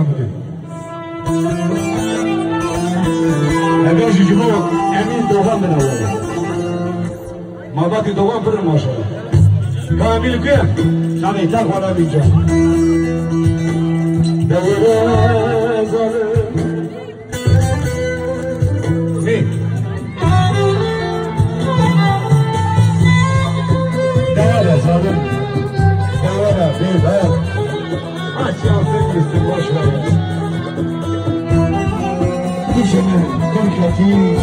dilam bugün. Evvel cücüme emin doğan ben Allah'ım. Mabati doğan pırır maşallah. Kamil kıyam. Sana tak bana diyeceğim. Devre بالوجهة في جمال بركتي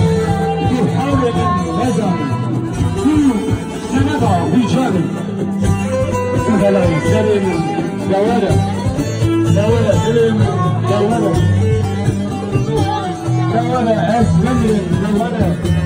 في حالة الهزم في سنضع بجانب هلا سلم يا ولد يا ولد يا ولد يا ولد يا ولد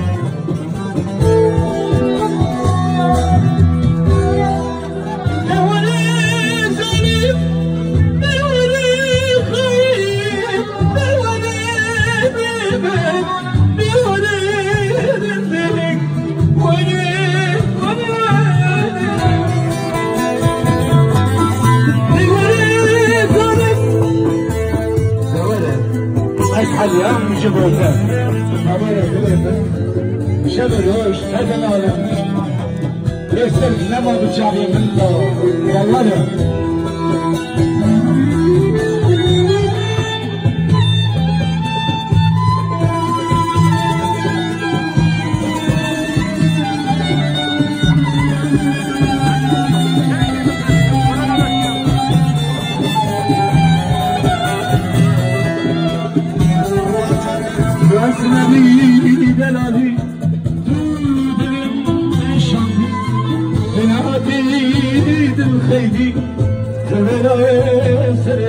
ام جبوته شبروش هذا العالم يسر لما بتشعبي من الله والله Sevdim sevdik Sevene sevdik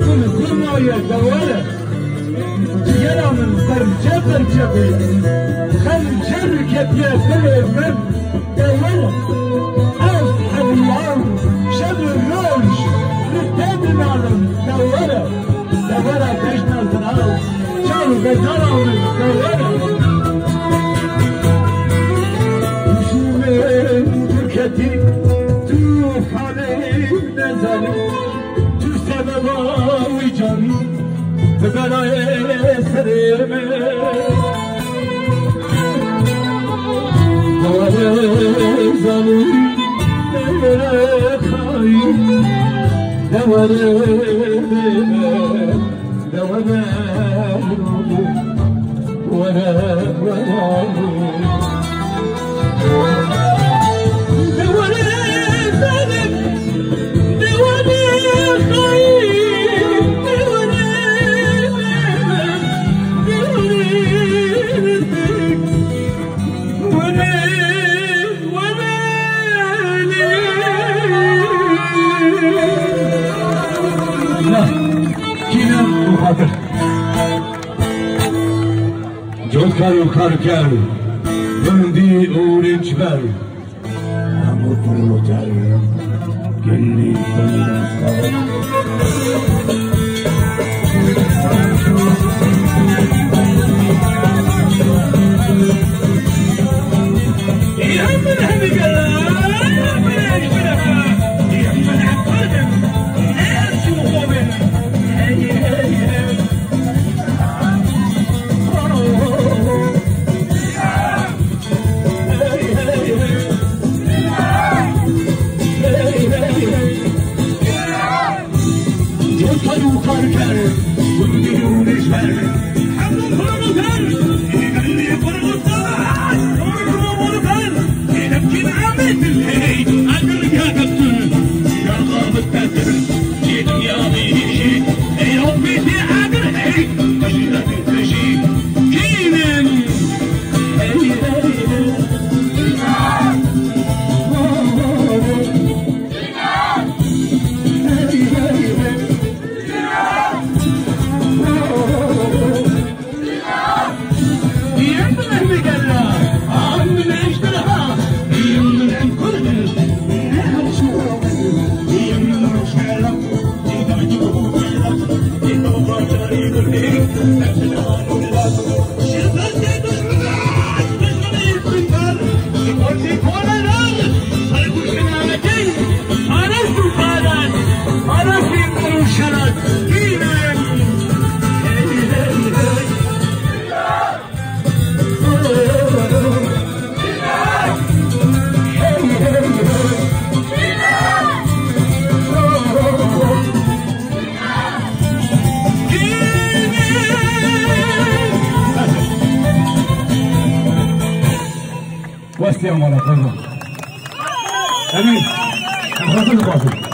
Bunu kurmaya devale. Ciğeramın parça parça bir. Hançer kepiye severim devale. Az Allah'ım, şebi roş, rüttedin alım devale. Devale peşnazın al, çal betar alım devale. Düşümün tüketi, tufanim nezalim, tu sebeba vicani, بقلاي سريرمي دوالي زالي خاي دوالي دوالي ولا ولا nuri, vere vere. Jolkar yukar gel, döndü uğrinç ver. Mutlu Wasiam wanafunzi. Amin. Asante kwa kuwa